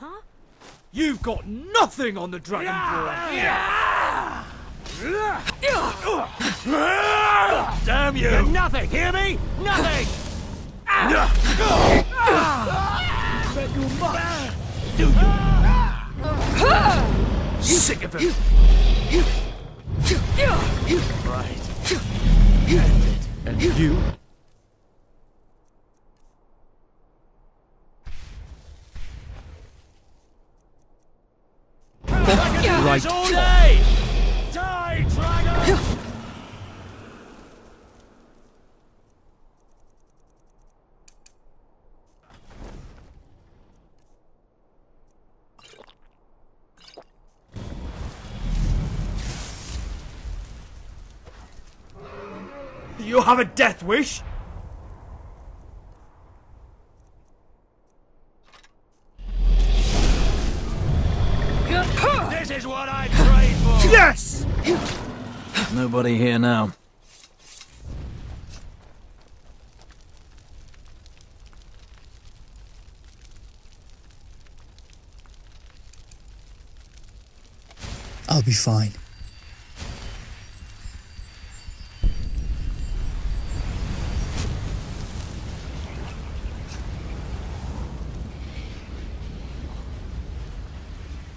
Huh? You've got nothing on the Dragonborn! Damn you! You're nothing, hear me? Nothing! Bet you much! Do you? Sick of it! Right. And you? Right. Die! You have a death wish? What I prayed for! Yes! Nobody here now. I'll be fine.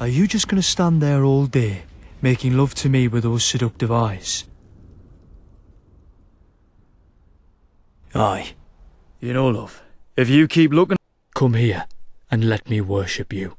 Are you just gonna stand there all day, making love to me with those seductive eyes? Aye. You know, love, if you keep looking, come here and let me worship you.